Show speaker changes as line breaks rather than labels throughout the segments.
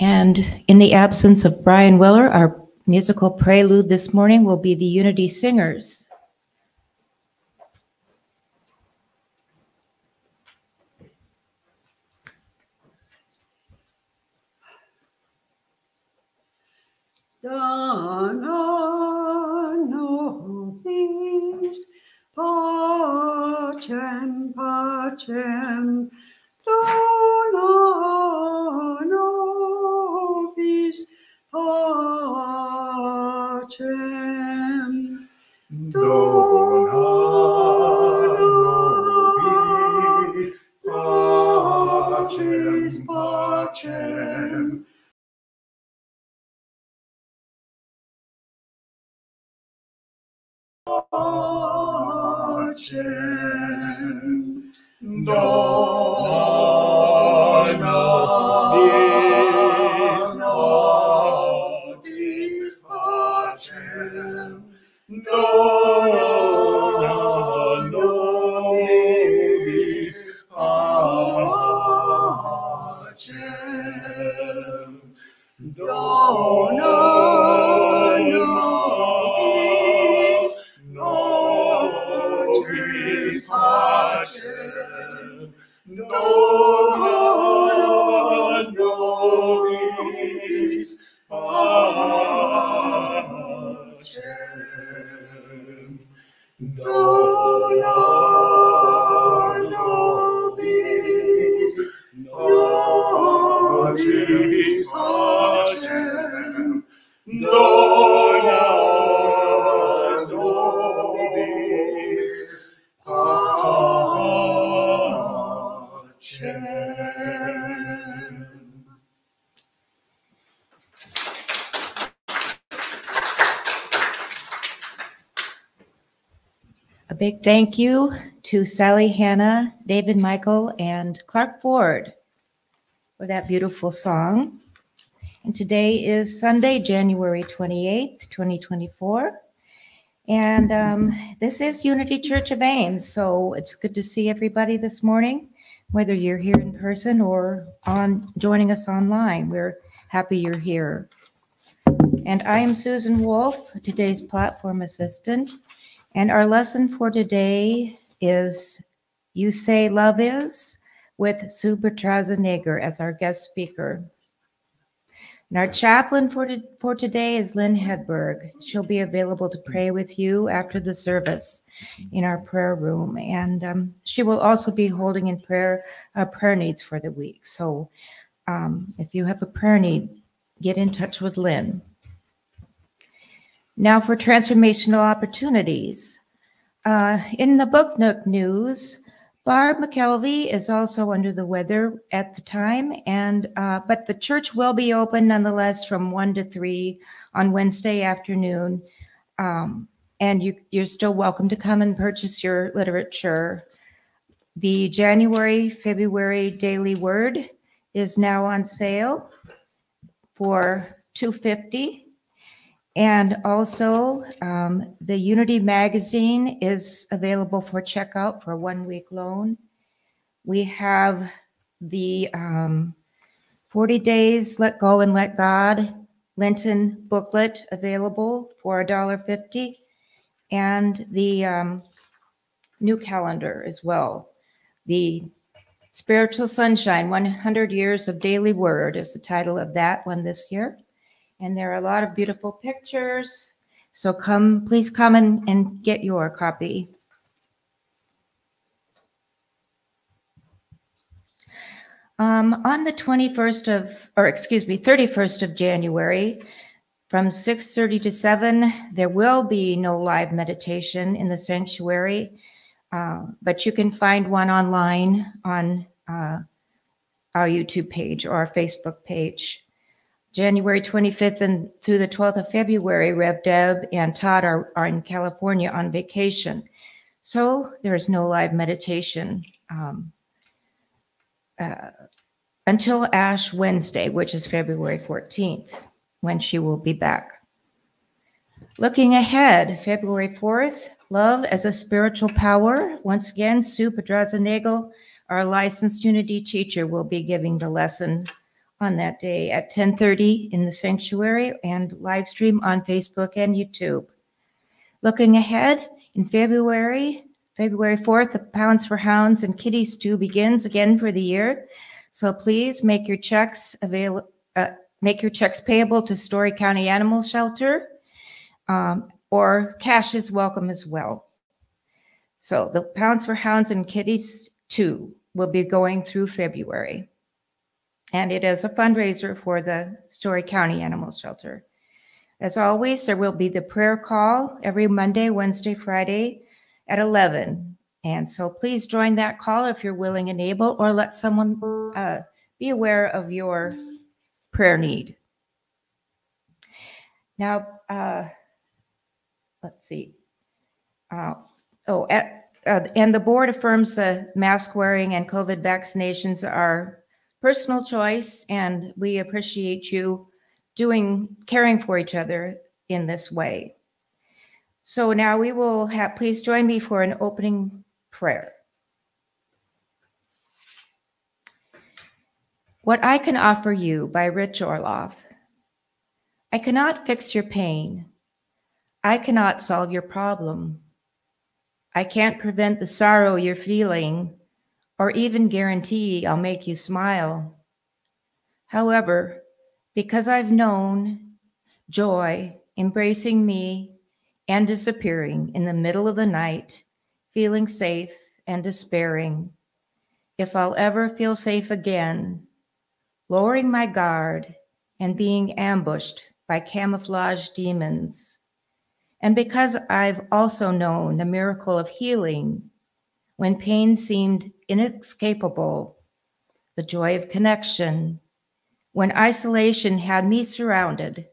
And in the absence of Brian Weller, our musical prelude this morning will be the Unity Singers.
Dona nobis pacem pacem dona nobis pacem
Dona nobis pacem pacem Dona
thank you to Sally Hannah, David Michael, and Clark Ford for that beautiful song. And today is Sunday, January 28th, 2024. And um, this is Unity Church of Ames. So it's good to see everybody this morning, whether you're here in person or on joining us online. We're happy you're here. And I am Susan Wolf, today's platform assistant. And our lesson for today is You Say Love Is with Sue Pedraza as our guest speaker. And our chaplain for, for today is Lynn Hedberg. She'll be available to pray with you after the service in our prayer room. And um, she will also be holding in prayer uh, prayer needs for the week. So um, if you have a prayer need, get in touch with Lynn. Now for transformational opportunities. Uh, in the Book Nook news, Barb McKelvey is also under the weather at the time, and uh, but the church will be open nonetheless from one to three on Wednesday afternoon. Um, and you, you're still welcome to come and purchase your literature. The January February Daily Word is now on sale for 250 and also, um, the Unity magazine is available for checkout for one week loan. We have the um, 40 Days Let Go and Let God Lenten booklet available for $1.50 and the um, new calendar as well. The Spiritual Sunshine 100 Years of Daily Word is the title of that one this year. And there are a lot of beautiful pictures. So come, please come and, and get your copy. Um, on the 21st of, or excuse me, 31st of January, from 6:30 to 7, there will be no live meditation in the sanctuary, uh, but you can find one online on uh, our YouTube page or our Facebook page. January 25th and through the 12th of February, Rev Deb and Todd are, are in California on vacation. So there is no live meditation um, uh, until Ash Wednesday, which is February 14th, when she will be back. Looking ahead, February 4th, Love as a Spiritual Power. Once again, Sue Pedraza Nagel, our licensed Unity teacher, will be giving the lesson on that day at 10:30 in the sanctuary and live stream on Facebook and YouTube. Looking ahead, in February, February 4th, the Pounds for Hounds and Kitties 2 begins again for the year. So please make your checks avail, uh, make your checks payable to Story County Animal Shelter, um, or cash is welcome as well. So the Pounds for Hounds and Kitties 2 will be going through February. And it is a fundraiser for the Story County Animal Shelter. As always, there will be the prayer call every Monday, Wednesday, Friday at 11. And so please join that call if you're willing and able, or let someone uh, be aware of your prayer need. Now, uh, let's see. Uh, oh, at, uh, and the board affirms the mask wearing and COVID vaccinations are personal choice, and we appreciate you doing caring for each other in this way. So now we will have, please join me for an opening prayer. What I Can Offer You by Rich Orloff. I cannot fix your pain. I cannot solve your problem. I can't prevent the sorrow you're feeling or even guarantee I'll make you smile. However, because I've known joy embracing me and disappearing in the middle of the night, feeling safe and despairing, if I'll ever feel safe again, lowering my guard and being ambushed by camouflage demons. And because I've also known the miracle of healing when pain seemed inescapable, the joy of connection, when isolation had me surrounded,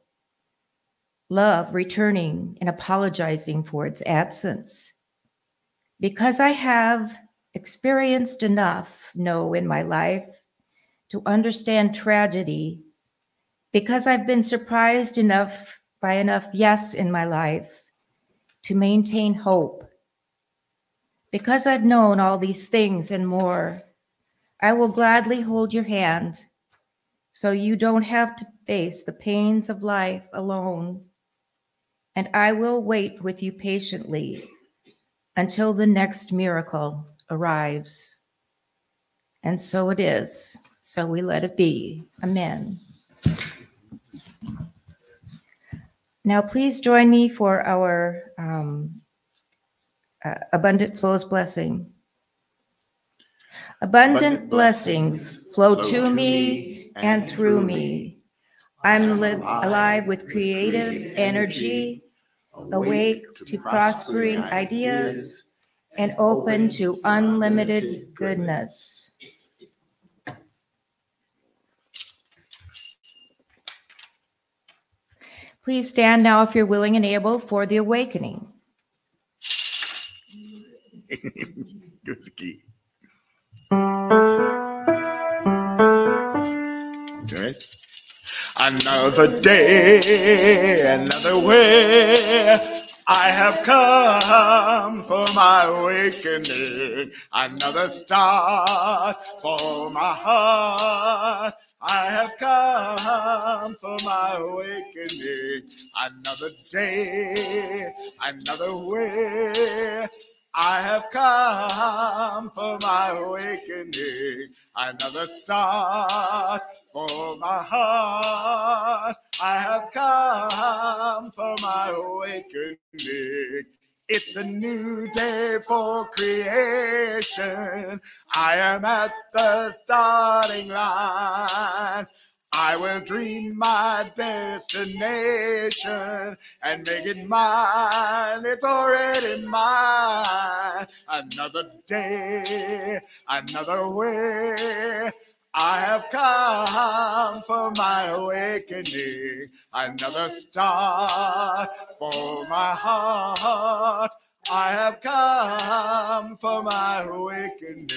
love returning and apologizing for its absence. Because I have experienced enough, no, in my life to understand tragedy, because I've been surprised enough by enough yes in my life to maintain hope because I've known all these things and more, I will gladly hold your hand so you don't have to face the pains of life alone. And I will wait with you patiently until the next miracle arrives. And so it is. So we let it be. Amen. Now, please join me for our um, uh, abundant flows blessing. Abundant blessings flow to me and through me. I'm li- alive with creative energy, awake to prospering ideas, and open to unlimited goodness. Please stand now if you're willing and able for the awakening.
Give us a key. Right. Another day, another way. I have come for my awakening. Another start for my heart. I have come for my awakening. Another day, another way. I have come for my awakening, another start for my heart. I have come for my awakening. It's a new day for creation. I am at the starting line. I will dream my destination and make it mine. It's already mine. Another day, another way. I have come for my awakening, another start for my heart. I have come for my awakening.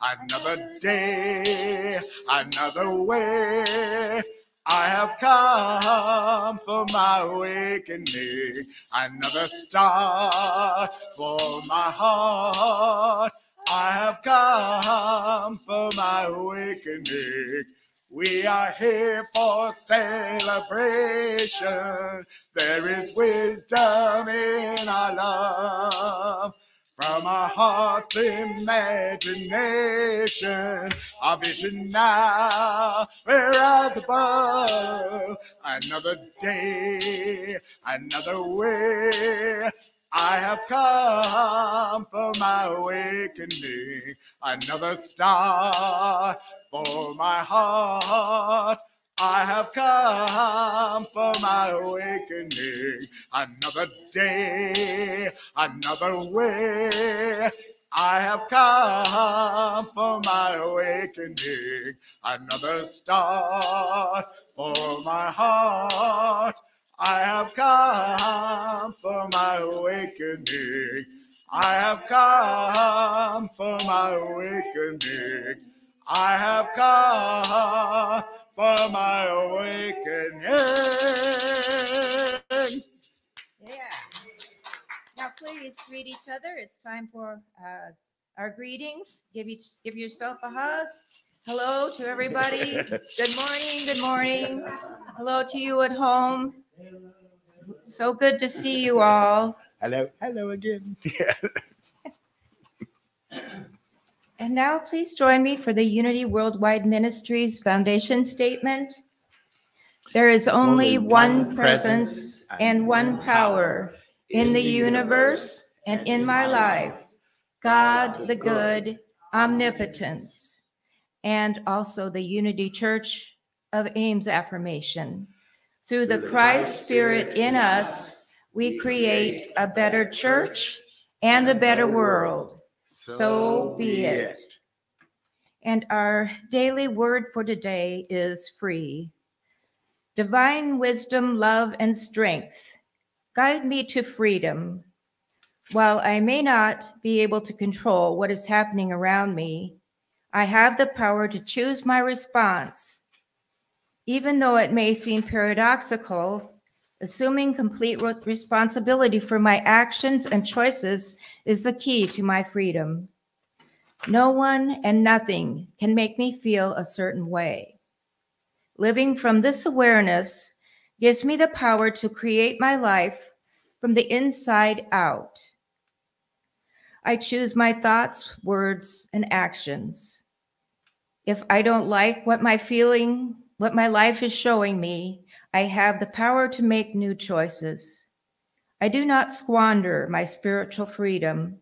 Another day, another way. I have come for my awakening. Another star for my heart. I have come for my awakening. We are here for celebration. There is wisdom in our love. From our heart's imagination, our vision now, we're out above. Another day, another way. I have come for my awakening, another star for my heart. I have come for my awakening, another day, another way. I have come for my awakening, another star for my heart. I have come for my awakening. I have come for my awakening. I have come for my awakening.
Yeah. Now, please greet each other. It's time for uh, our greetings. Give each, give yourself a hug. Hello to everybody. Good morning. Good morning. Hello to you at home. So good to see you all.
Hello, hello again.
And now please join me for the Unity Worldwide Ministries Foundation Statement. There is only one presence and one power in the universe and in my life. God the good, omnipotence, and also the Unity Church of Ames affirmation. Through the Christ Spirit in us, we create a better church and a better world. So be it. And our daily word for today is free. Divine wisdom, love, and strength guide me to freedom. While I may not be able to control what is happening around me, I have the power to choose my response. Even though it may seem paradoxical, assuming complete responsibility for my actions and choices is the key to my freedom. No one and nothing can make me feel a certain way. Living from this awareness gives me the power to create my life from the inside out. I choose my thoughts, words, and actions. If I don't like what my feeling, what my life is showing me, I have the power to make new choices. I do not squander my spiritual freedom.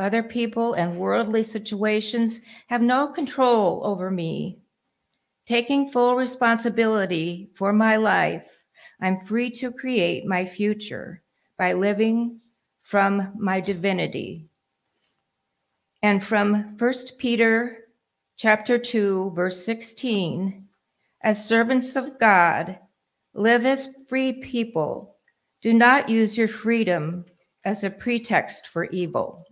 Other people and worldly situations have no control over me. Taking full responsibility for my life, I'm free to create my future by living from my divinity. And from 1 Peter chapter 2 verse 16, as servants of God, live as free people. Do not use your freedom as a pretext for evil.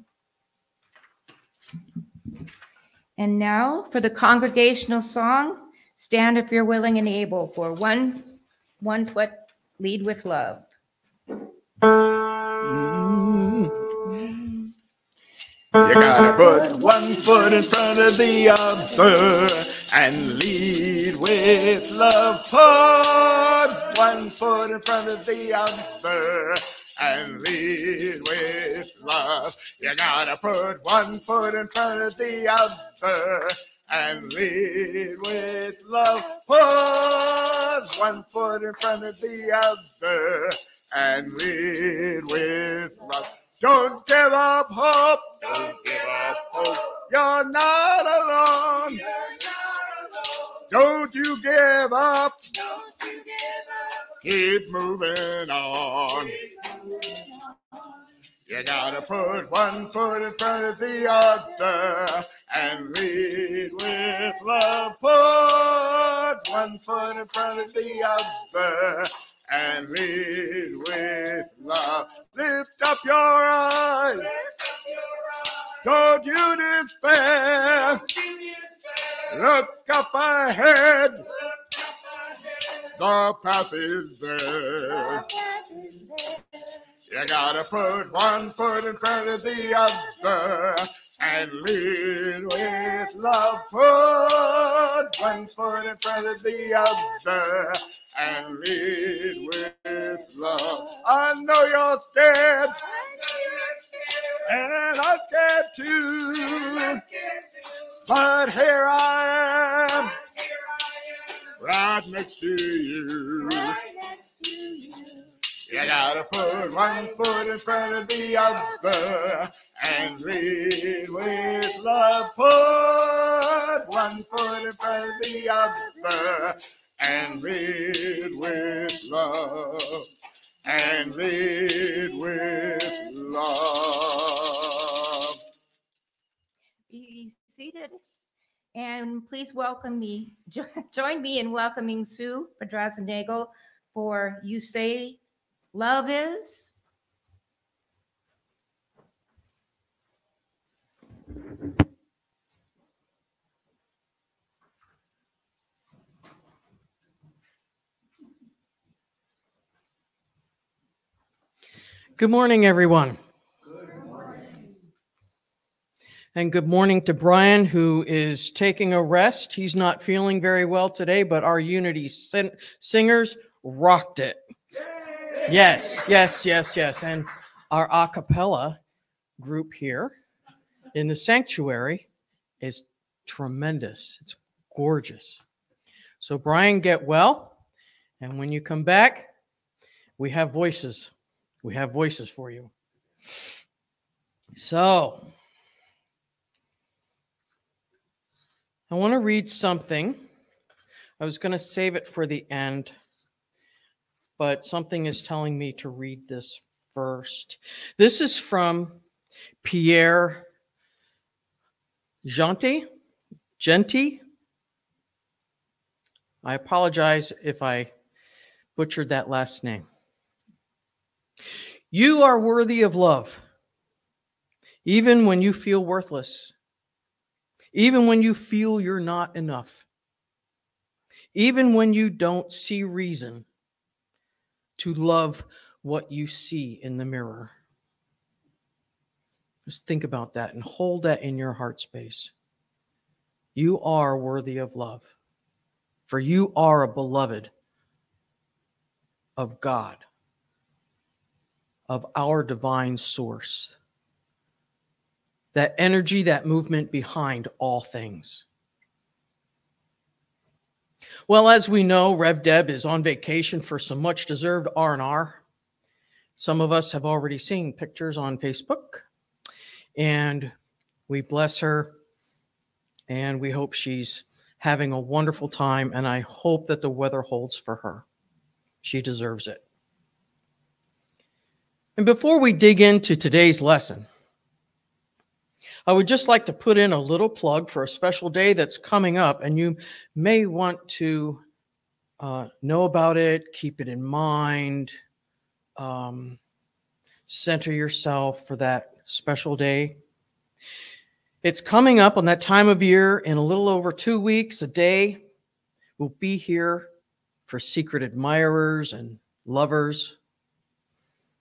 And now for the congregational song, stand if you're willing and able for one one foot lead with love.
You gotta put one foot in front of the other and lead with love. Put one foot in front of the other and lead with love. You gotta put one foot in front of the other and lead with love. Put one foot in front of the other and lead with love. Don't give up hope. Don't give up hope. You're not alone. Don't you give up. Keep moving on. You gotta put one foot in front of the other and lead with love. Put one foot in front of the other and lead with love. Lift up your eyes. Don't you despair. Look up ahead. The path is there. You gotta put one foot in front of the other and lead with love. Put one foot in front of the other and lead with love. I know you're scared, and I'm scared too. But here I am, right next to you. You gotta put one foot in front of the other and lead with love. Put one foot in front of the other and lead with love. And lead with love.
Seated. And please welcome me, join me in welcoming Sue Pedraza-Nagel for You Say Love Is.
Good morning, everyone. And good morning to Brian, who is taking a rest. He's not feeling very well today, but our Unity sin- singers rocked it. Yes, yes, yes, yes. And our a cappella group here in the sanctuary is tremendous. It's gorgeous. So, Brian, get well. And when you come back, we have voices. We have voices for you. So, I want to read something. I was going to save it for the end, but something is telling me to read this first. This is from Pierre Gentil. Gentil. I apologize if I butchered that last name. You are worthy of love, even when you feel worthless, even when you feel you're not enough, even when you don't see reason to love what you see in the mirror. Just think about that and hold that in your heart space. You are worthy of love, for you are a beloved of God of our divine source. That energy, that movement behind all things. Well, as we know, Rev Deb is on vacation for some much deserved R&R. Some of us have already seen pictures on Facebook and we bless her and we hope she's having a wonderful time and I hope that the weather holds for her. She deserves it. And before we dig into today's lesson, I would just like to put in a little plug for a special day that's coming up, and you may want to uh, know about it, keep it in mind, um, center yourself for that special day. It's coming up on that time of year in a little over two weeks, a day. We'll be here for secret admirers and lovers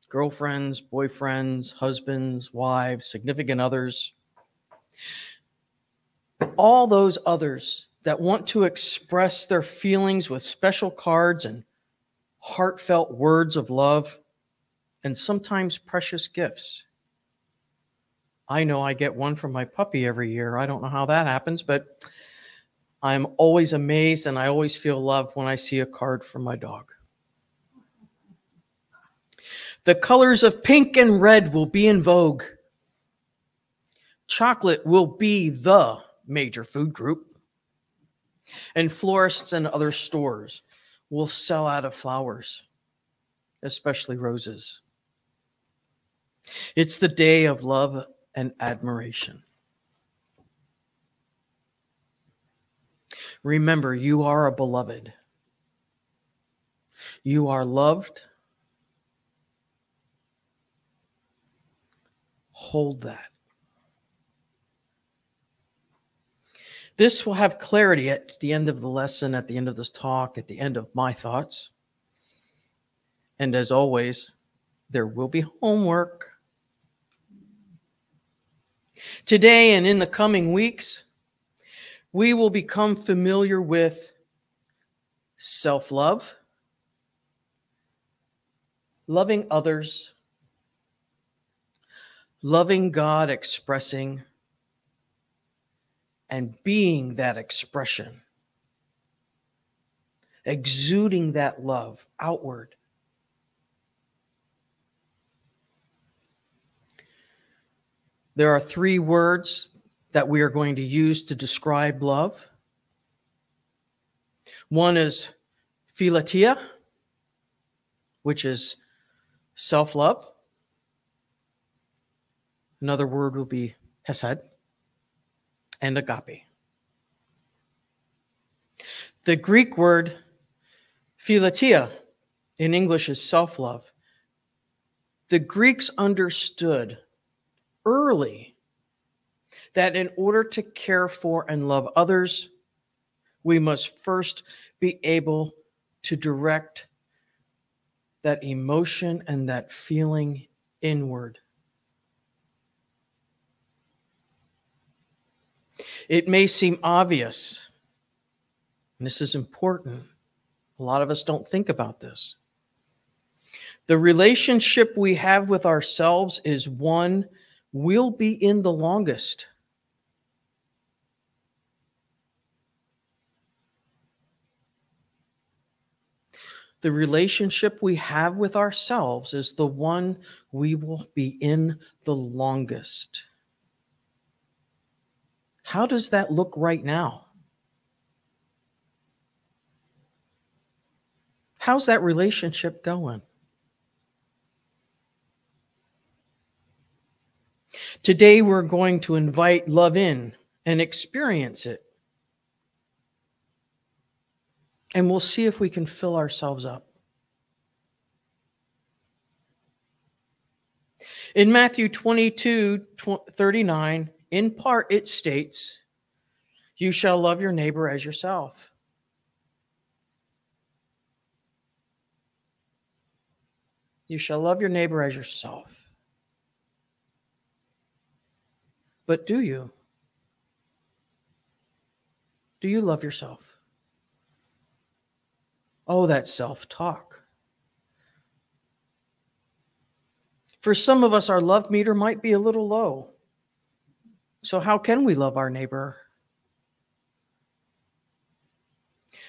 girlfriends, boyfriends, husbands, wives, significant others. All those others that want to express their feelings with special cards and heartfelt words of love and sometimes precious gifts. I know I get one from my puppy every year. I don't know how that happens, but I'm always amazed and I always feel love when I see a card from my dog. The colors of pink and red will be in vogue. Chocolate will be the major food group. And florists and other stores will sell out of flowers, especially roses. It's the day of love and admiration. Remember, you are a beloved. You are loved hold that. This will have clarity at the end of the lesson, at the end of this talk, at the end of my thoughts. And as always, there will be homework. Today and in the coming weeks, we will become familiar with self love, loving others, loving God, expressing, and being that expression, exuding that love outward. There are three words that we are going to use to describe love. One is philautia, which is self love. Another word will be hesed and agape. The Greek word philautia in English is self love. The Greeks understood early that in order to care for and love others, we must first be able to direct that emotion and that feeling inward. It may seem obvious, and this is important. A lot of us don't think about this. The relationship we have with ourselves is one we'll be in the longest. The relationship we have with ourselves is the one we will be in the longest. How does that look right now? How's that relationship going? Today, we're going to invite love in and experience it. And we'll see if we can fill ourselves up. In Matthew 22 39, in part, it states, You shall love your neighbor as yourself. You shall love your neighbor as yourself. But do you? Do you love yourself? Oh, that self talk. For some of us, our love meter might be a little low. So, how can we love our neighbor?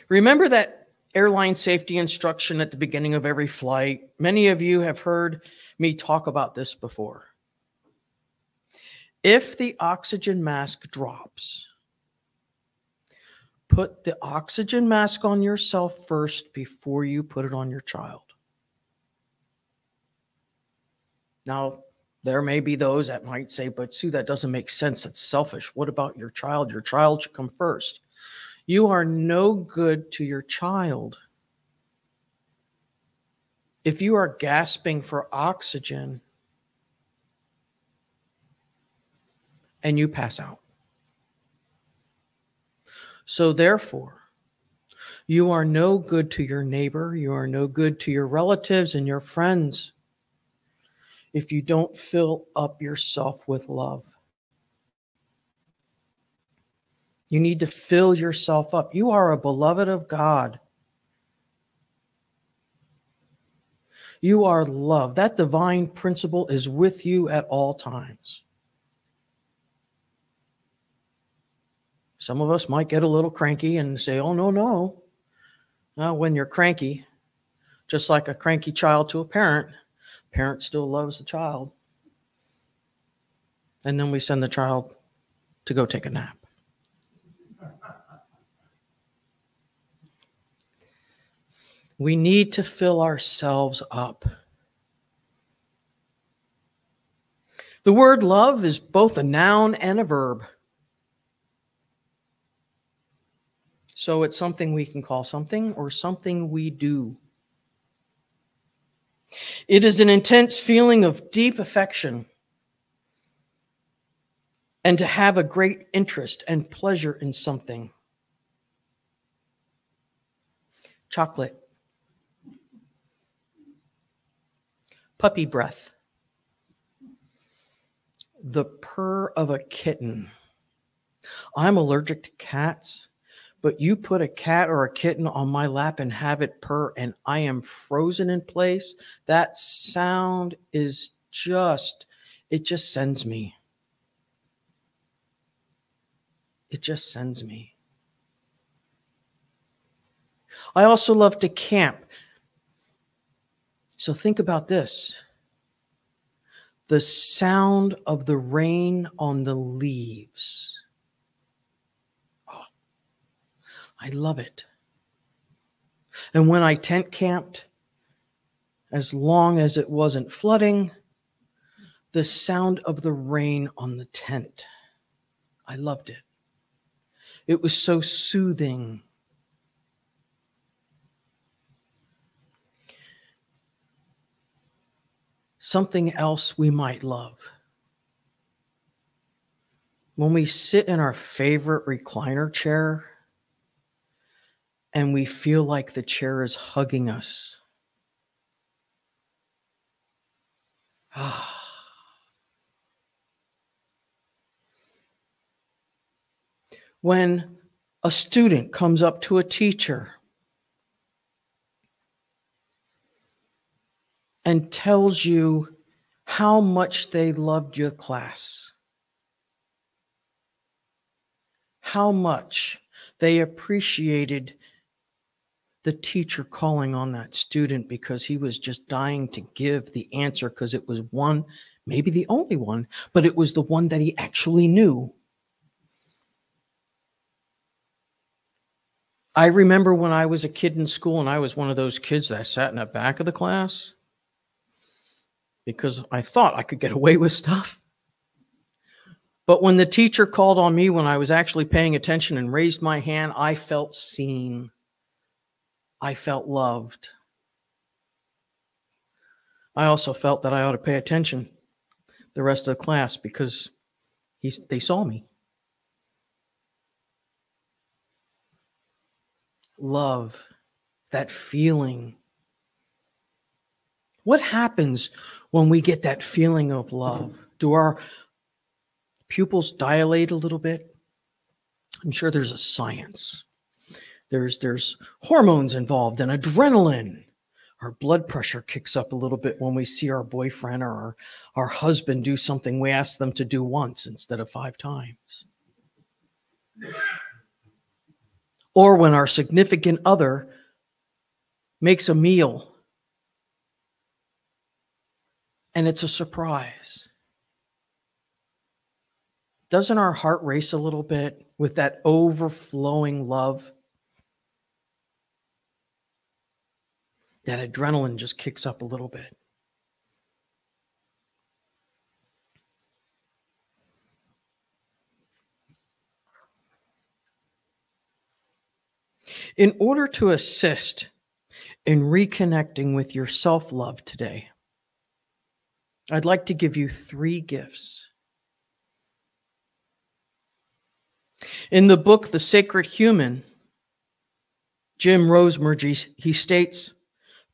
Remember that airline safety instruction at the beginning of every flight? Many of you have heard me talk about this before. If the oxygen mask drops, put the oxygen mask on yourself first before you put it on your child. Now, there may be those that might say, but Sue, that doesn't make sense. That's selfish. What about your child? Your child should come first. You are no good to your child. If you are gasping for oxygen and you pass out. So, therefore, you are no good to your neighbor, you are no good to your relatives and your friends if you don't fill up yourself with love. You need to fill yourself up. You are a beloved of God. You are love. That divine principle is with you at all times. Some of us might get a little cranky and say, oh, no, no. Now, when you're cranky, just like a cranky child to a parent, parent still loves the child. And then we send the child to go take a nap. We need to fill ourselves up. The word love is both a noun and a verb. So it's something we can call something or something we do. It is an intense feeling of deep affection and to have a great interest and pleasure in something. Chocolate, puppy breath, the purr of a kitten. I'm allergic to cats, but you put a cat or a kitten on my lap and have it purr, and I am frozen in place. That sound is just, it just sends me. It just sends me. I also love to camp. So think about this the sound of the rain on the leaves. Oh, I love it. And when I tent camped, as long as it wasn't flooding, the sound of the rain on the tent. I loved it. It was so soothing. Something else we might love. When we sit in our favorite recliner chair and we feel like the chair is hugging us. Ah. when a student comes up to a teacher and tells you how much they loved your class, how much they appreciated the teacher calling on that student because he was just dying to give the answer because it was one, maybe the only one, but it was the one that he actually knew. I remember when I was a kid in school and I was one of those kids that sat in the back of the class because I thought I could get away with stuff. But when the teacher called on me when I was actually paying attention and raised my hand, I felt seen. I felt loved. I also felt that I ought to pay attention the rest of the class because he's, they saw me. love, that feeling. What happens when we get that feeling of love? Do our pupils dilate a little bit? I'm sure there's a science. There's there's hormones involved and adrenaline. Our blood pressure kicks up a little bit when we see our boyfriend or our, our husband do something we ask them to do once instead of five times or when our significant other makes a meal and it's a surprise. Doesn't our heart race a little bit with that overflowing love? That adrenaline just kicks up a little bit. In order to assist in reconnecting with your self love today, I'd like to give you three gifts. In the book, The Sacred Human, Jim Rosemergy, he states,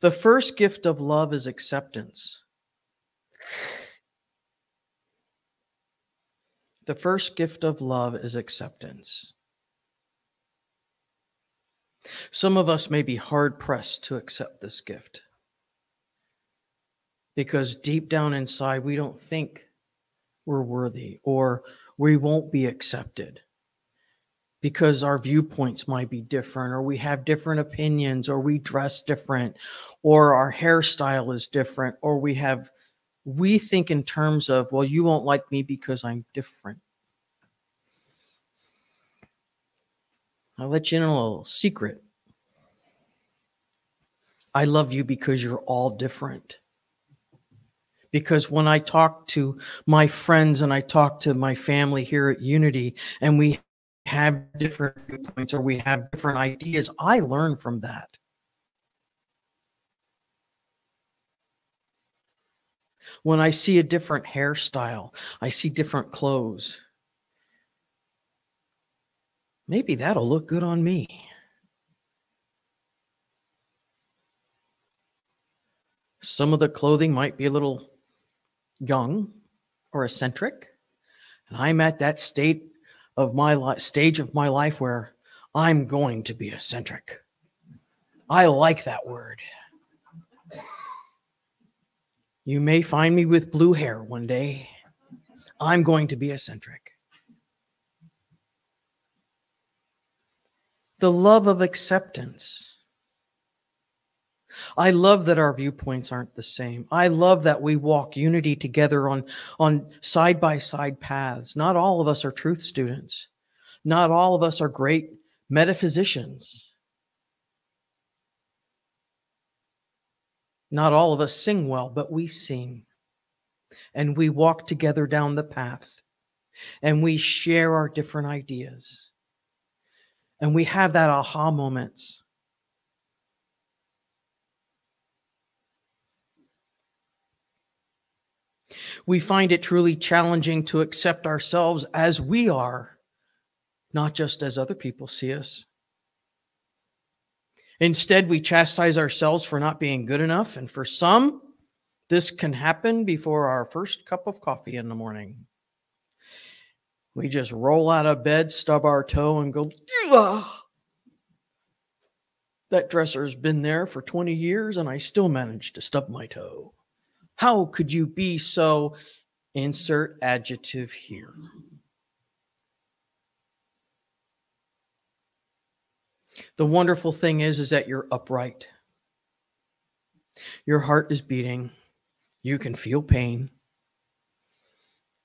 the first gift of love is acceptance. The first gift of love is acceptance. Some of us may be hard pressed to accept this gift because deep down inside, we don't think we're worthy or we won't be accepted because our viewpoints might be different or we have different opinions or we dress different or our hairstyle is different or we have we think in terms of well you won't like me because i'm different I'll let you in a little secret. I love you because you're all different. Because when I talk to my friends and I talk to my family here at Unity and we have different viewpoints or we have different ideas, I learn from that. When I see a different hairstyle, I see different clothes maybe that'll look good on me. Some of the clothing might be a little young or eccentric. And I'm at that state of my stage of my life where I'm going to be eccentric. I like that word. You may find me with blue hair one day. I'm going to be eccentric. The love of acceptance. I love that our viewpoints aren't the same. I love that we walk unity together on, on side by side paths. Not all of us are truth students. Not all of us are great metaphysicians. Not all of us sing well, but we sing. And we walk together down the path. And we share our different ideas. And we have that aha moments. We find it truly challenging to accept ourselves as we are, not just as other people see us. Instead, we chastise ourselves for not being good enough. And for some, this can happen before our first cup of coffee in the morning. We just roll out of bed, stub our toe, and go, Ugh! that dresser's been there for 20 years and I still managed to stub my toe. How could you be so? Insert adjective here. The wonderful thing is, is that you're upright. Your heart is beating. You can feel pain.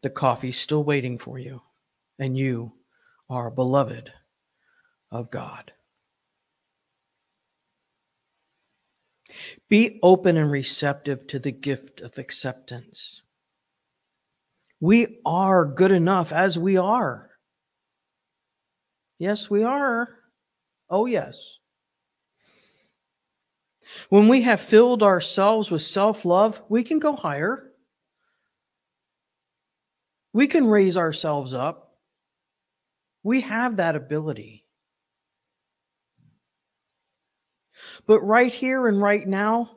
The coffee's still waiting for you, and you are beloved of God. Be open and receptive to the gift of acceptance. We are good enough as we are. Yes, we are. Oh, yes. When we have filled ourselves with self love, we can go higher. We can raise ourselves up. We have that ability. But right here and right now,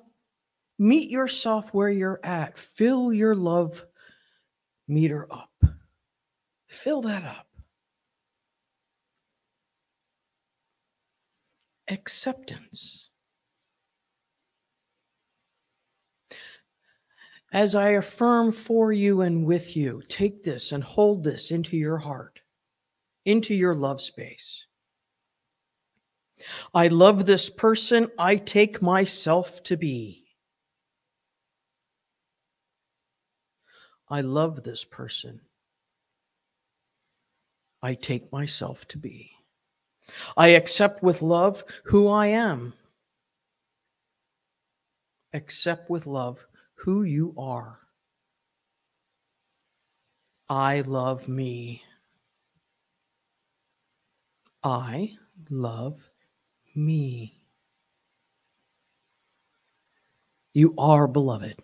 meet yourself where you're at. Fill your love meter up. Fill that up. Acceptance. As I affirm for you and with you, take this and hold this into your heart, into your love space. I love this person I take myself to be. I love this person I take myself to be. I accept with love who I am. Accept with love who you are. I love me. I love me. You are beloved.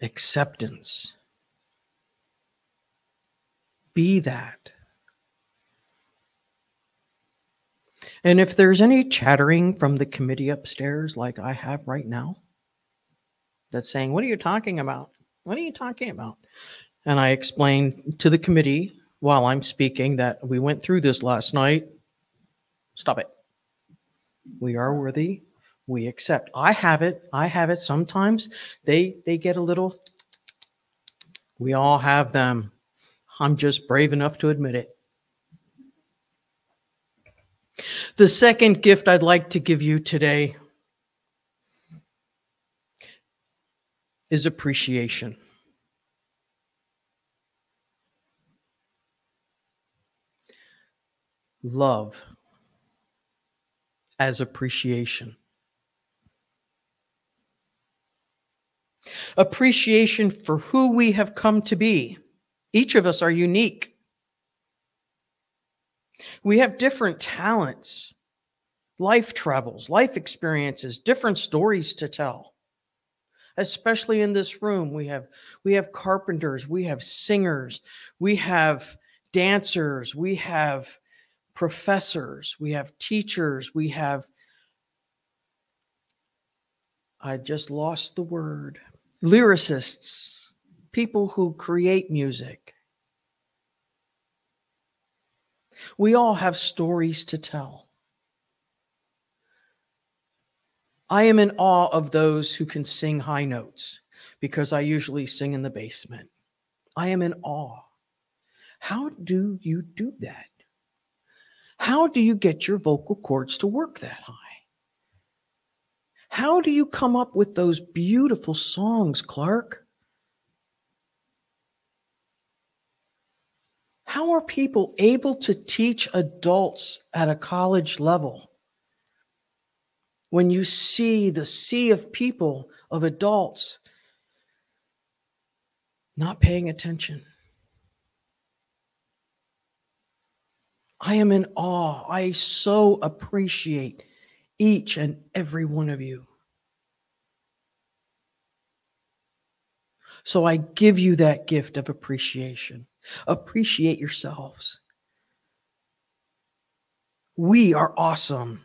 Acceptance. Be that. And if there's any chattering from the committee upstairs, like I have right now, that's saying, What are you talking about? What are you talking about? And I explained to the committee while I'm speaking that we went through this last night. Stop it. We are worthy. We accept. I have it. I have it. Sometimes they they get a little. We all have them. I'm just brave enough to admit it. The second gift I'd like to give you today is appreciation. Love as appreciation. Appreciation for who we have come to be. Each of us are unique. We have different talents, life travels, life experiences, different stories to tell. Especially in this room, we have we have carpenters, we have singers, we have dancers, we have professors, we have teachers, we have, I just lost the word, lyricists, people who create music. We all have stories to tell. I am in awe of those who can sing high notes because I usually sing in the basement. I am in awe. How do you do that? How do you get your vocal cords to work that high? How do you come up with those beautiful songs, Clark? How are people able to teach adults at a college level when you see the sea of people, of adults, not paying attention? I am in awe. I so appreciate each and every one of you. So I give you that gift of appreciation. Appreciate yourselves. We are awesome.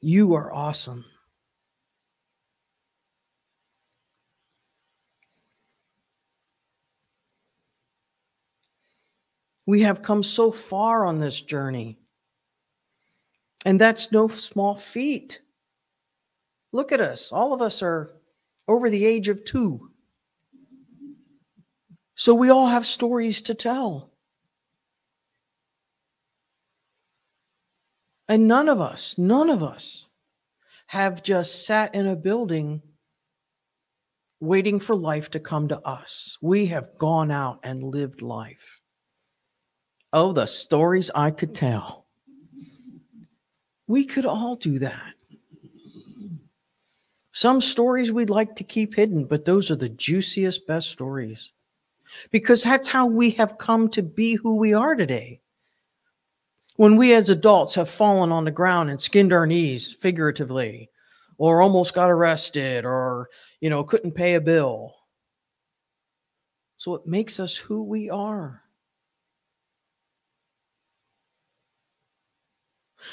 You are awesome. We have come so far on this journey. And that's no small feat. Look at us. All of us are over the age of two. So we all have stories to tell. And none of us, none of us have just sat in a building waiting for life to come to us. We have gone out and lived life. Oh, the stories I could tell. We could all do that. Some stories we'd like to keep hidden, but those are the juiciest, best stories because that's how we have come to be who we are today. When we as adults have fallen on the ground and skinned our knees figuratively, or almost got arrested, or, you know, couldn't pay a bill. So it makes us who we are.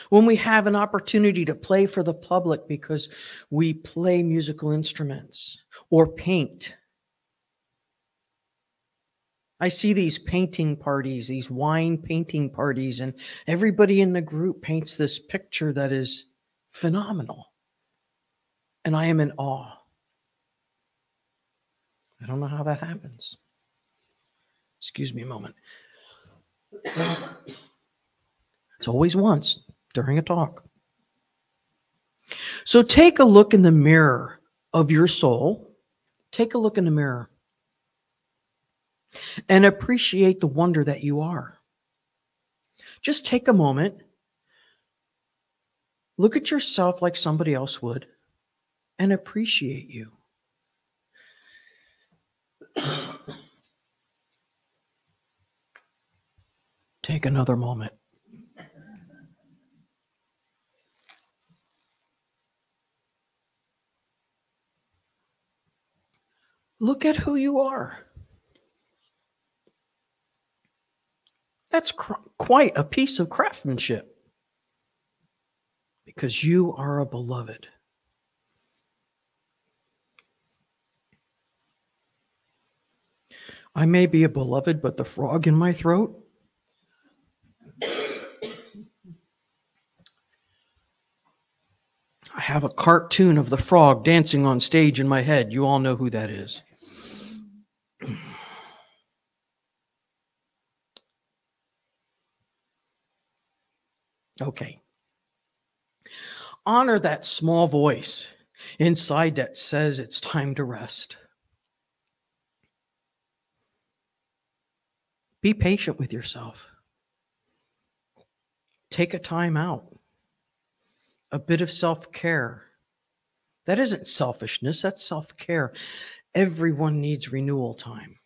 When we have an opportunity to play for the public because we play musical instruments or paint. I see these painting parties, these wine painting parties, and everybody in the group paints this picture that is phenomenal. And I am in awe. I don't know how that happens. Excuse me a moment. It's always once during a talk. So take a look in the mirror of your soul. Take a look in the mirror and appreciate the wonder that you are. Just take a moment, look at yourself like somebody else would, and appreciate you. Take another moment. Look at who you are. That's cr- quite a piece of craftsmanship because you are a beloved. I may be a beloved, but the frog in my throat. I have a cartoon of the frog dancing on stage in my head. You all know who that is. Okay. Honor that small voice inside that says it's time to rest. Be patient with yourself. Take a time out, a bit of self care. That isn't selfishness, that's self care. Everyone needs renewal time.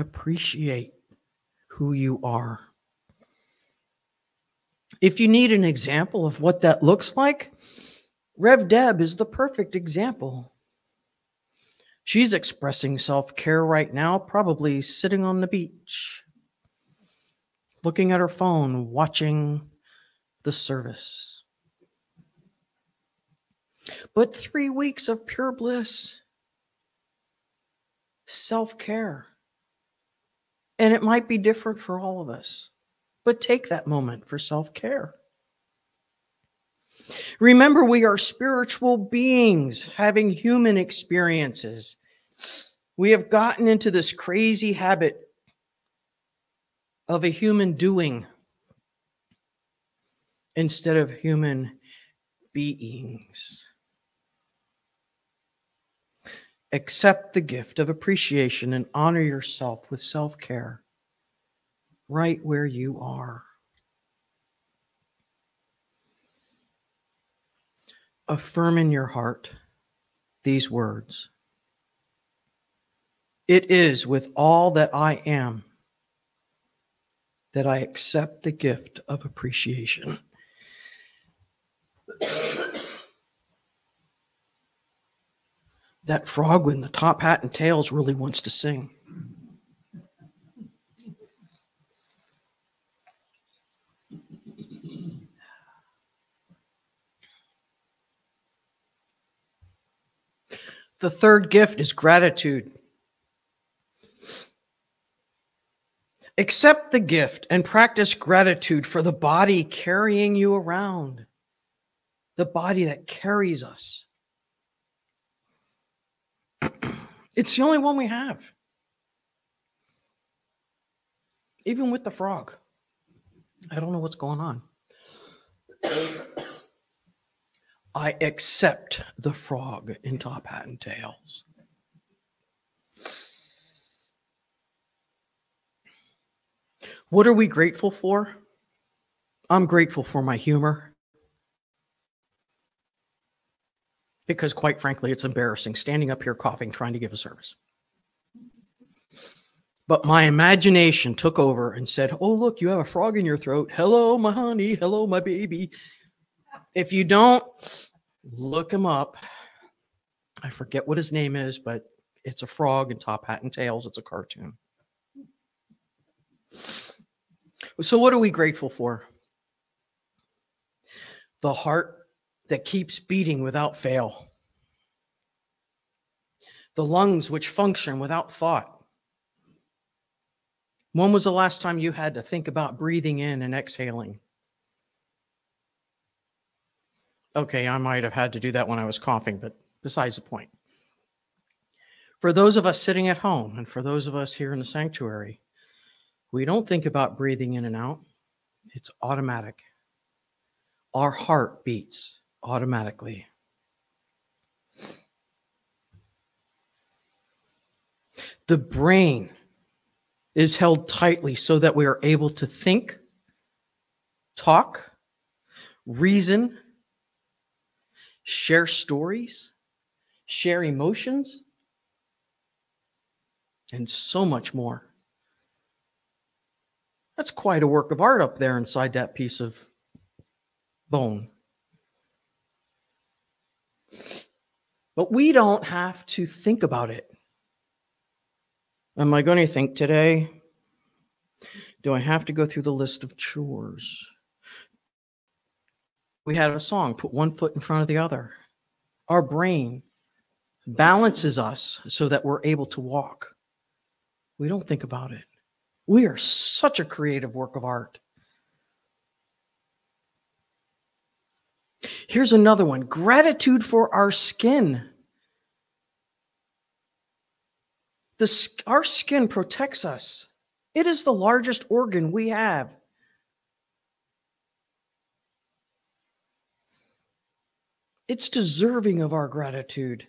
Appreciate who you are. If you need an example of what that looks like, Rev Deb is the perfect example. She's expressing self care right now, probably sitting on the beach, looking at her phone, watching the service. but three weeks of pure bliss, self care. And it might be different for all of us, but take that moment for self care. Remember, we are spiritual beings having human experiences. We have gotten into this crazy habit of a human doing instead of human beings. Accept the gift of appreciation and honor yourself with self care right where you are. Affirm in your heart these words It is with all that I am that I accept the gift of appreciation. That frog with the top hat and tails really wants to sing. The third gift is gratitude. Accept the gift and practice gratitude for the body carrying you around, the body that carries us. It's the only one we have. Even with the frog. I don't know what's going on. I accept the frog in top hat and tails. What are we grateful for? I'm grateful for my humor. Because, quite frankly, it's embarrassing standing up here coughing, trying to give a service. But my imagination took over and said, Oh, look, you have a frog in your throat. Hello, my honey. Hello, my baby. If you don't, look him up. I forget what his name is, but it's a frog in top hat and tails. It's a cartoon. So, what are we grateful for? The heart that keeps beating without fail, the lungs which function without thought. When was the last time you had to think about breathing in and exhaling? Okay, I might have had to do that when I was coughing, but besides the point. For those of us sitting at home and for those of us here in the sanctuary, we don't think about breathing in and out, it's automatic. Our heart beats automatically. The brain is held tightly so that we are able to think, talk, reason, share stories, share emotions, and so much more. That's quite a work of art up there inside that piece of bone. But we don't have to think about it. Am I going to think today? Do I have to go through the list of chores? We had a song, put one foot in front of the other. Our brain balances us so that we're able to walk. We don't think about it. We are such a creative work of art. Here's another one gratitude for our skin. The, our skin protects us, it is the largest organ we have. It's deserving of our gratitude.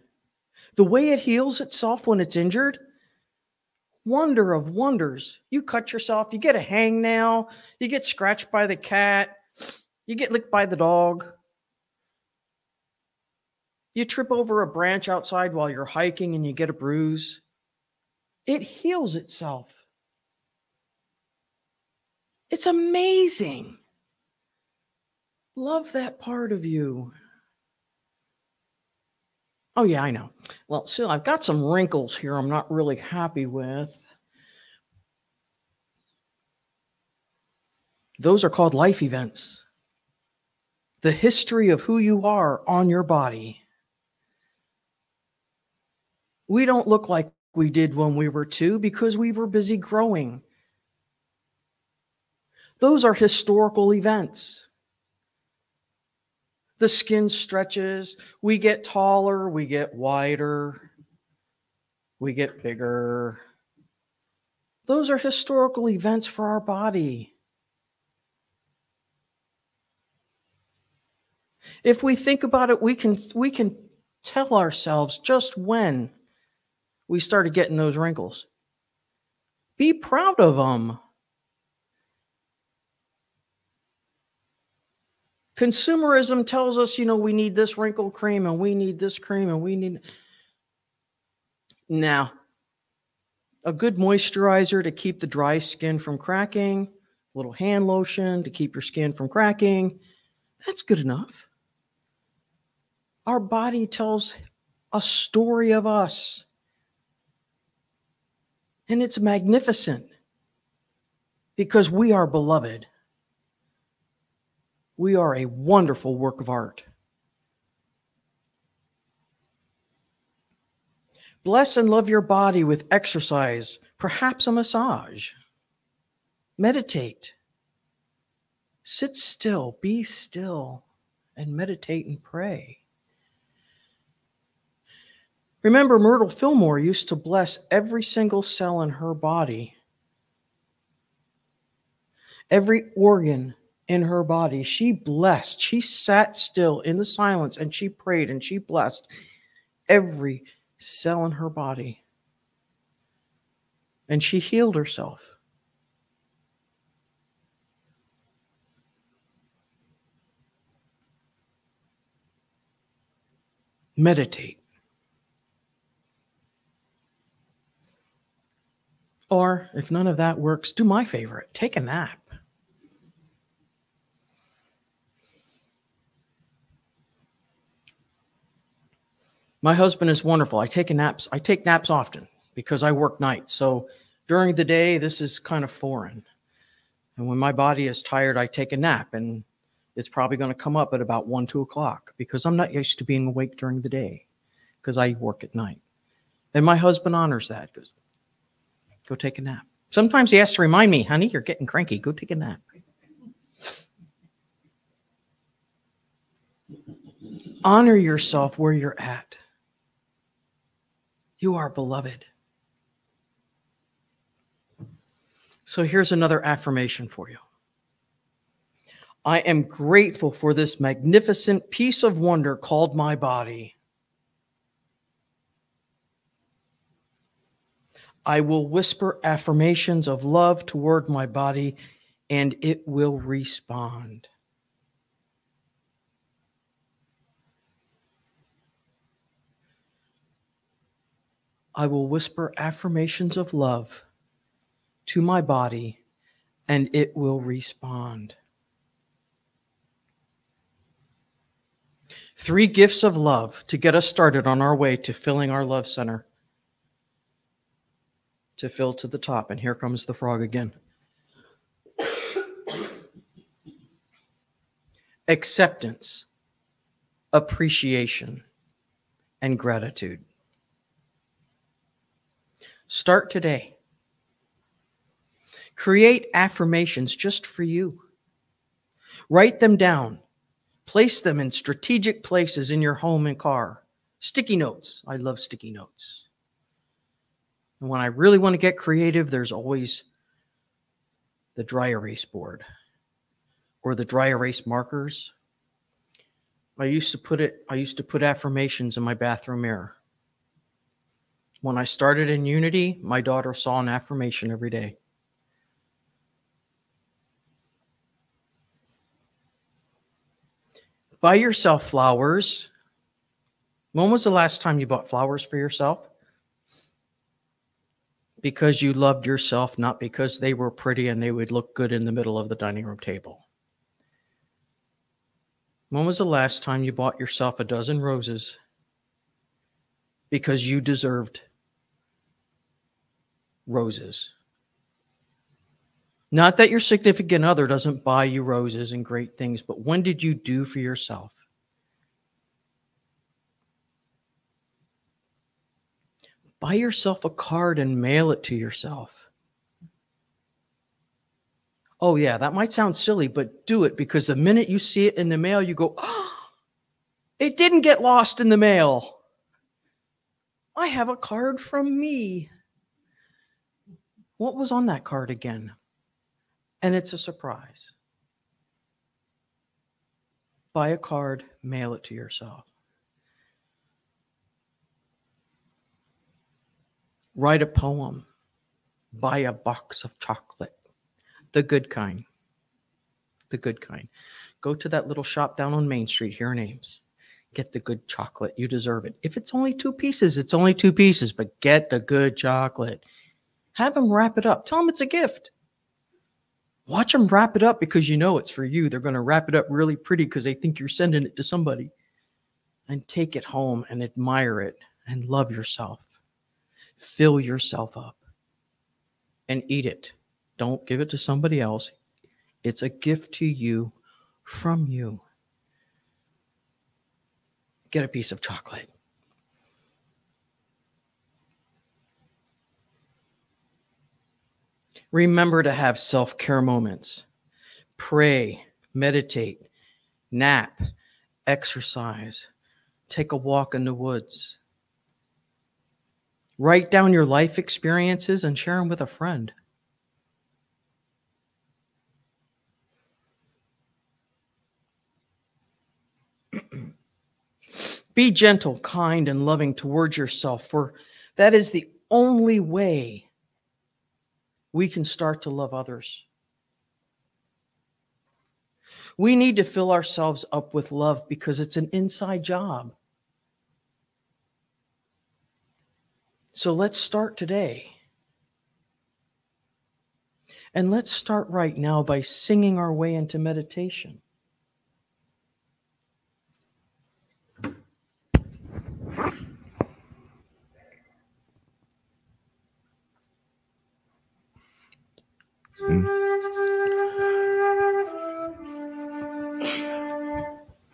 The way it heals itself when it's injured, wonder of wonders. You cut yourself, you get a hangnail, you get scratched by the cat, you get licked by the dog. You trip over a branch outside while you're hiking and you get a bruise. It heals itself. It's amazing. Love that part of you. Oh, yeah, I know. Well, still, I've got some wrinkles here I'm not really happy with. Those are called life events. The history of who you are on your body. We don't look like we did when we were two because we were busy growing. Those are historical events. The skin stretches, we get taller, we get wider, we get bigger. Those are historical events for our body. If we think about it, we can we can tell ourselves just when we started getting those wrinkles. Be proud of them. Consumerism tells us, you know, we need this wrinkle cream and we need this cream and we need. Now, a good moisturizer to keep the dry skin from cracking, a little hand lotion to keep your skin from cracking. That's good enough. Our body tells a story of us. And it's magnificent because we are beloved. We are a wonderful work of art. Bless and love your body with exercise, perhaps a massage. Meditate. Sit still, be still, and meditate and pray. Remember, Myrtle Fillmore used to bless every single cell in her body, every organ in her body. She blessed. She sat still in the silence and she prayed and she blessed every cell in her body. And she healed herself. Meditate. Or if none of that works, do my favorite take a nap. My husband is wonderful. I take naps. I take naps often because I work nights. So during the day, this is kind of foreign. And when my body is tired, I take a nap, and it's probably going to come up at about one, two o'clock because I'm not used to being awake during the day because I work at night. And my husband honors that. Goes, go take a nap. Sometimes he has to remind me, honey, you're getting cranky. Go take a nap. Honor yourself where you're at. You are beloved. So here's another affirmation for you. I am grateful for this magnificent piece of wonder called my body. I will whisper affirmations of love toward my body and it will respond. I will whisper affirmations of love to my body and it will respond. Three gifts of love to get us started on our way to filling our love center. To fill to the top. And here comes the frog again. Acceptance, appreciation, and gratitude. Start today. Create affirmations just for you. Write them down. Place them in strategic places in your home and car. Sticky notes. I love sticky notes. And when I really want to get creative, there's always the dry erase board or the dry erase markers. I used to put it, I used to put affirmations in my bathroom mirror. When I started in Unity, my daughter saw an affirmation every day. Buy yourself flowers. When was the last time you bought flowers for yourself? Because you loved yourself, not because they were pretty and they would look good in the middle of the dining room table. When was the last time you bought yourself a dozen roses because you deserved roses. Not that your significant other doesn't buy you roses and great things, but when did you do for yourself? Buy yourself a card and mail it to yourself. Oh, yeah, that might sound silly, but do it because the minute you see it in the mail, you go, oh, it didn't get lost in the mail. I have a card from me. What was on that card again? And it's a surprise. Buy a card, mail it to yourself. Write a poem. Buy a box of chocolate. The good kind. The good kind. Go to that little shop down on Main Street here in Ames. Get the good chocolate. You deserve it. If it's only two pieces, it's only two pieces, but get the good chocolate. Have them wrap it up. Tell them it's a gift. Watch them wrap it up because you know it's for you. They're going to wrap it up really pretty because they think you're sending it to somebody. And take it home and admire it and love yourself. Fill yourself up and eat it. Don't give it to somebody else. It's a gift to you from you. Get a piece of chocolate. Remember to have self care moments. Pray, meditate, nap, exercise, take a walk in the woods. Write down your life experiences and share them with a friend. Be gentle, kind, and loving towards yourself, for that is the only way we can start to love others. We need to fill ourselves up with love because it's an inside job. So let's start today. And let's start right now by singing our way into meditation.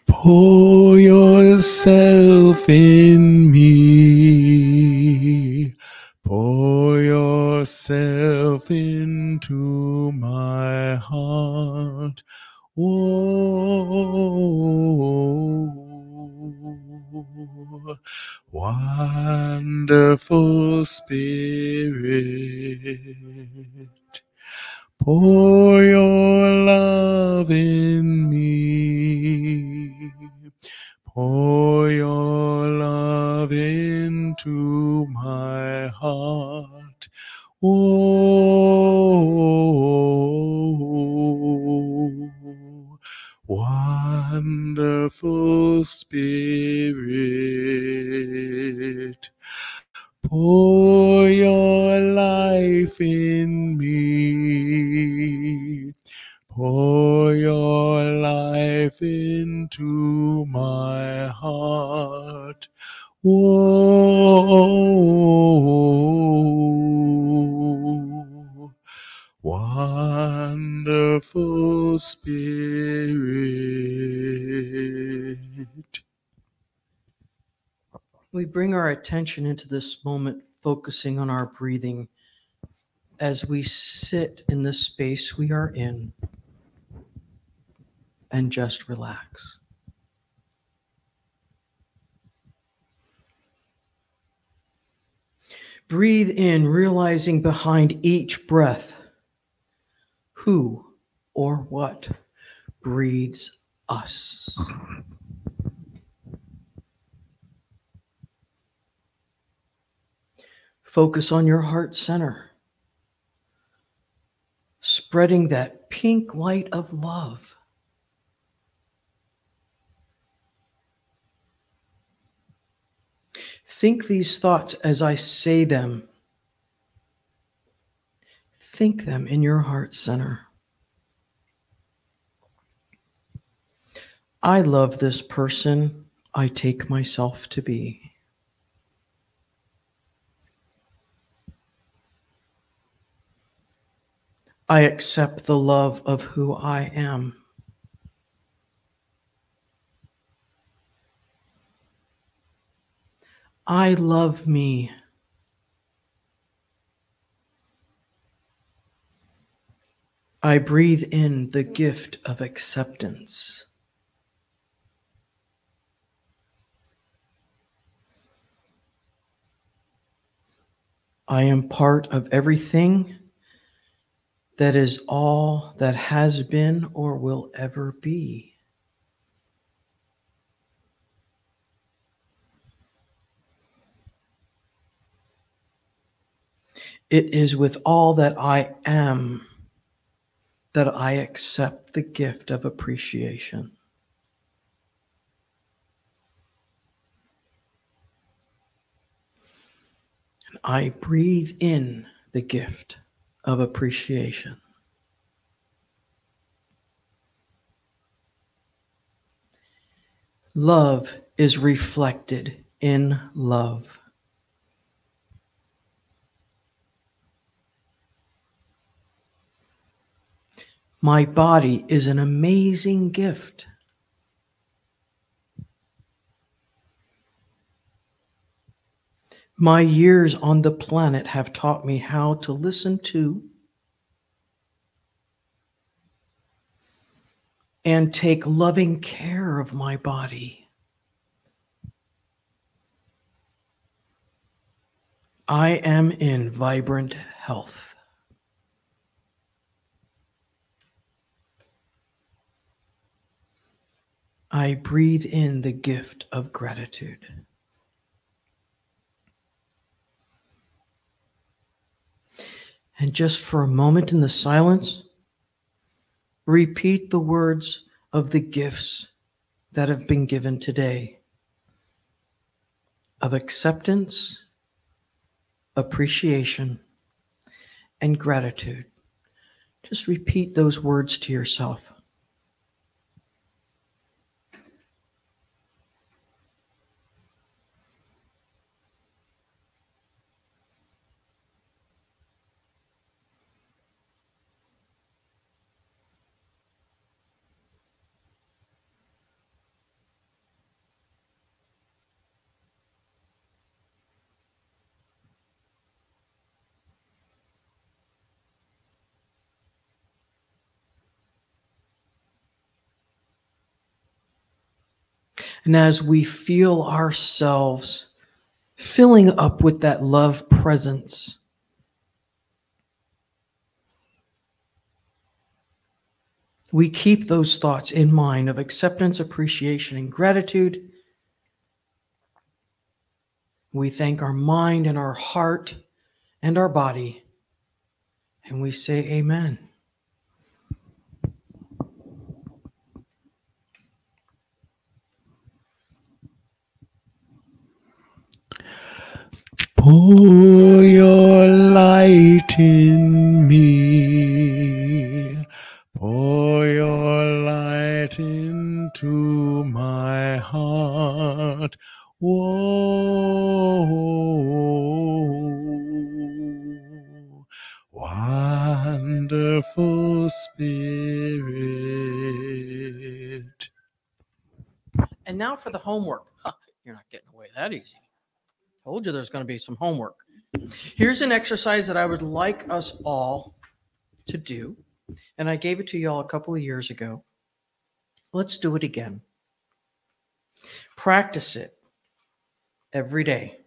Pour yourself in me. Yourself into my heart. Whoa. Wonderful Spirit. Pour your love in
attention into this moment, focusing on our breathing as we sit in the space we are in and just relax. Breathe in, realizing behind each breath who or what breathes us. Focus on your heart center, spreading that pink light of love. Think these thoughts as I say them. Think them in your heart center. I love this person I take myself to be. I accept the love of who I am. I love me. I breathe in the gift of acceptance. I am part of everything that is all that has been or will ever be. It is with all that I am that I accept the gift of appreciation. And I breathe in the gift of appreciation. Love is reflected in love. My body is an amazing gift. My years on the planet have taught me how to listen to and take loving care of my body. I am in vibrant health. I breathe in the gift of gratitude. And just for a moment in the silence, repeat the words of the gifts that have been given today of acceptance, appreciation, and gratitude. Just repeat those words to yourself. And as we feel ourselves filling up with that love presence, we keep those thoughts in mind of acceptance, appreciation, and gratitude. We thank our mind and our heart and our body, and we say, Amen.
Pour your light in me. Pour your light into my heart. Whoa. Wonderful Spirit.
And now for the homework. Huh, you're not getting away that easy. Told you there's going to be some homework. Here's an exercise that I would like us all to do. And I gave it to y'all a couple of years ago. Let's do it again. Practice it every day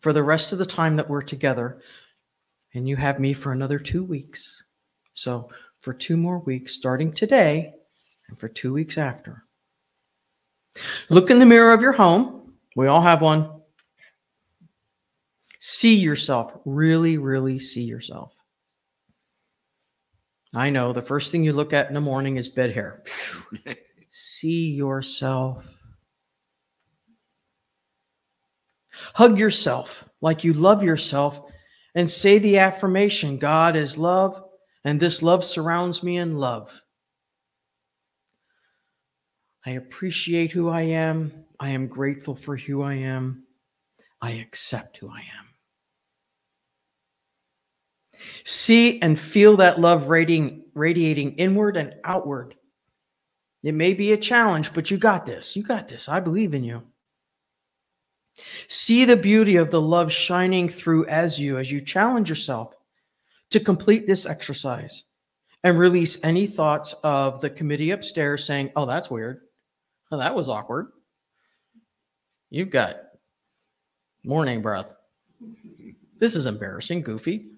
for the rest of the time that we're together. And you have me for another two weeks. So, for two more weeks, starting today and for two weeks after. Look in the mirror of your home. We all have one. See yourself. Really, really see yourself. I know the first thing you look at in the morning is bed hair. see yourself. Hug yourself like you love yourself and say the affirmation God is love, and this love surrounds me in love. I appreciate who I am. I am grateful for who I am. I accept who I am. See and feel that love radiating, radiating inward and outward. It may be a challenge, but you got this. You got this. I believe in you. See the beauty of the love shining through as you, as you challenge yourself to complete this exercise and release any thoughts of the committee upstairs saying, oh, that's weird. Oh, that was awkward. You've got morning breath. This is embarrassing, goofy,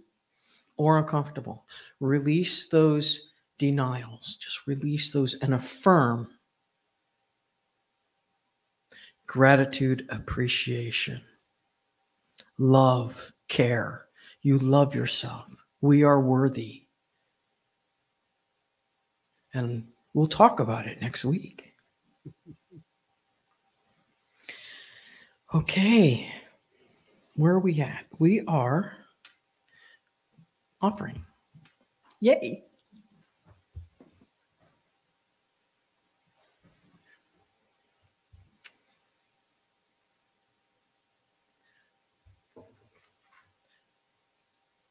or uncomfortable. Release those denials. Just release those and affirm gratitude, appreciation, love, care. You love yourself. We are worthy. And we'll talk about it next week. Okay. Where are we at? We are offering. Yay.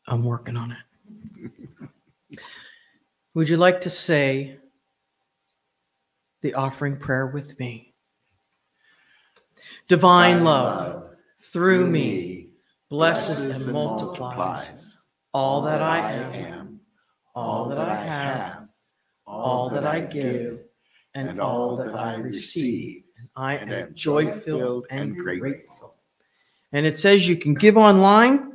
I'm working on it. Would you like to say the offering prayer with me? Divine love through me blesses and multiplies all that I am, all that I have, all that I give, and all that I receive. I am joy filled and grateful. And it says you can give online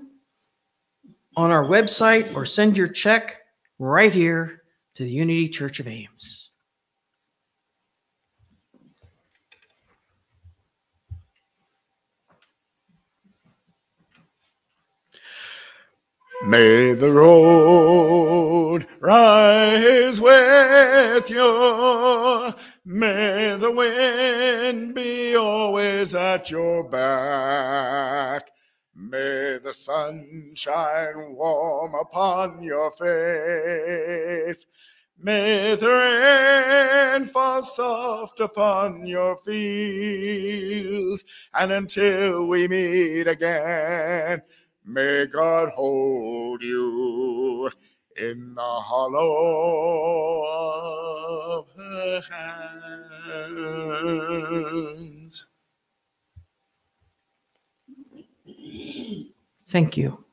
on our website or send your check right here to the Unity Church of Ames.
May the road rise with you. May the wind be always at your back. May the sun shine warm upon your face. May the rain fall soft upon your fields. And until we meet again, May God hold you in the hollow of her hands.
Thank you.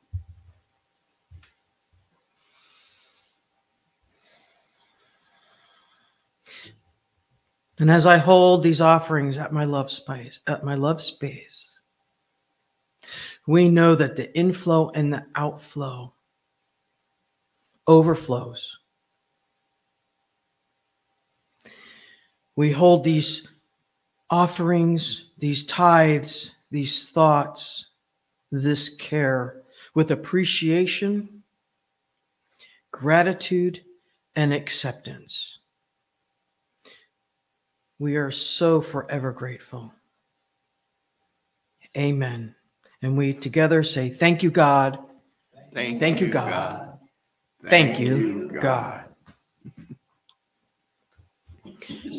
And as I hold these offerings at my love space, at my love space, we know that the inflow and the outflow overflows. We hold these offerings, these tithes, these thoughts, this care with appreciation, gratitude, and acceptance. We are so forever grateful. Amen. And we together say, Thank you, God. Thank, you, God. Thank, you, God.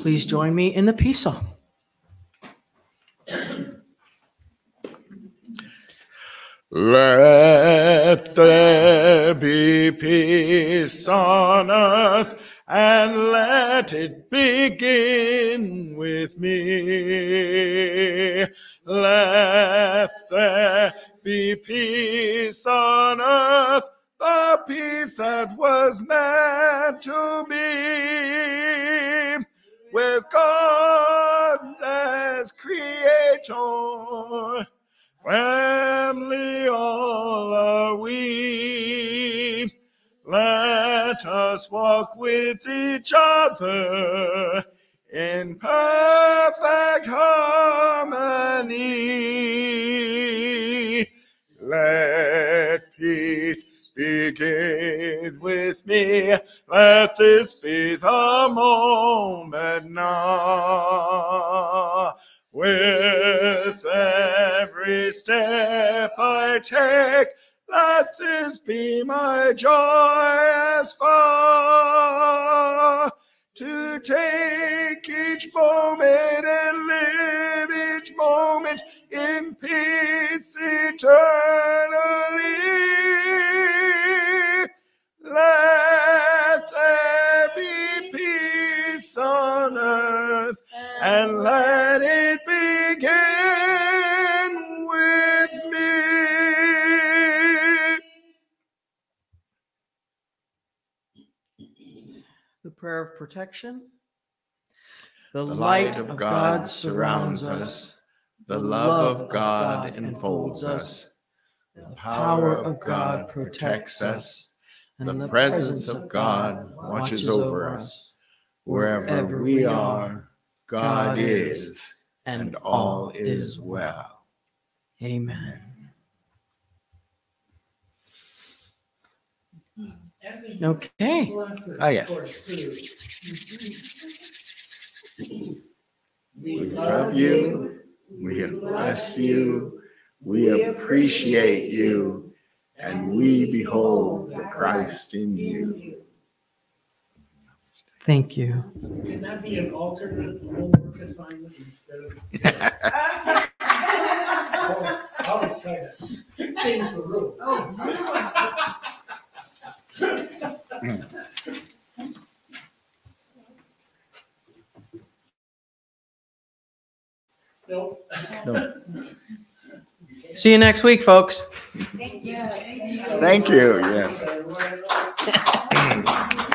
Please join me in the peace song.
Let there be peace on earth and let it begin with me. Let there be peace on earth, the peace that was meant to be with God as creator. Family all are we. Let us walk with each other in perfect harmony. Let peace begin with me. Let this be the moment now. Every step I take, let this be my joyous far. To take each moment and live each moment in peace eternally. Let there be peace on earth and let
prayer of protection. The
The
light of God surrounds us. The love of God enfolds us. The power of God protects us.
And the presence of God watches over us. Wherever we are, God is, and all is well.
Amen. Okay.
Ah, yes. We love you. We bless you. We appreciate you. And we behold the Christ in you.
Thank you.
Can that be an alternate homework assignment instead of? I always try to change the rules. Nope.
See you next week, folks. Thank you.
Thank you, Yes.
Everyone.